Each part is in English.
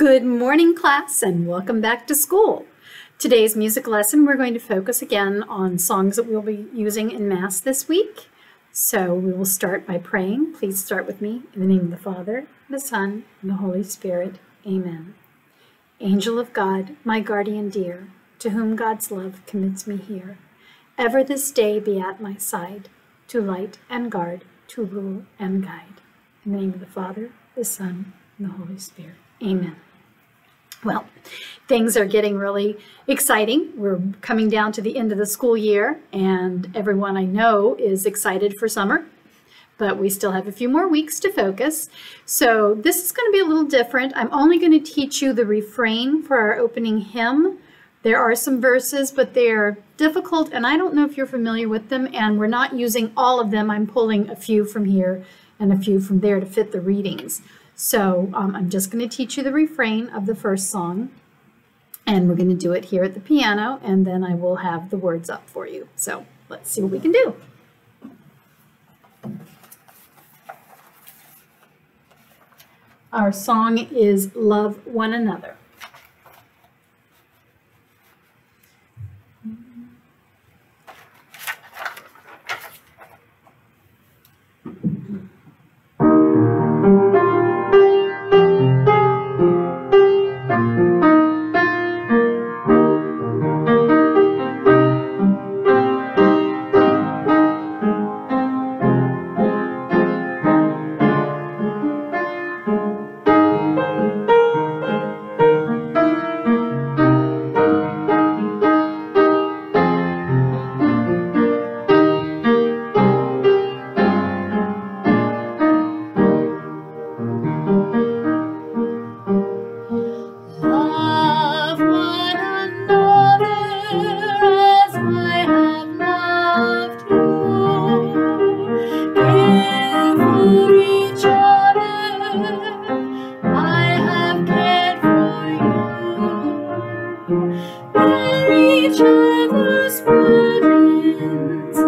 Good morning, class, and welcome back to school. Today's music lesson, we're going to focus again on songs that we'll be using in Mass this week. So we will start by praying. Please start with me in the name of the Father, the Son, and the Holy Spirit. Amen. Angel of God, my guardian dear, to whom God's love commits me here, ever this day be at my side, to light and guard, to rule and guide. In the name of the Father, the Son, and the Holy Spirit. Amen. Well, things are getting really exciting. We're coming down to the end of the school year, and everyone I know is excited for summer, but we still have a few more weeks to focus. So this is going to be a little different. I'm only going to teach you the refrain for our opening hymn. There are some verses, but they're difficult, and I don't know if you're familiar with them, and we're not using all of them. I'm pulling a few from here and a few from there to fit the readings. So um, I'm just going to teach you the refrain of the first song. And we're going to do it here at the piano, and then I will have the words up for you. So let's see what we can do. Our song is Love One Another. Each other's wounds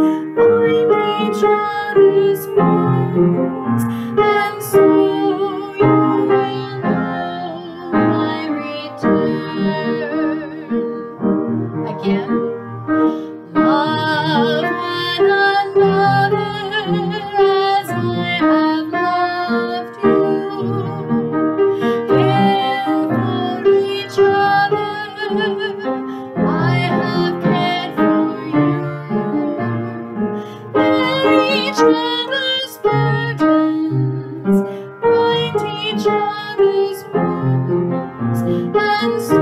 and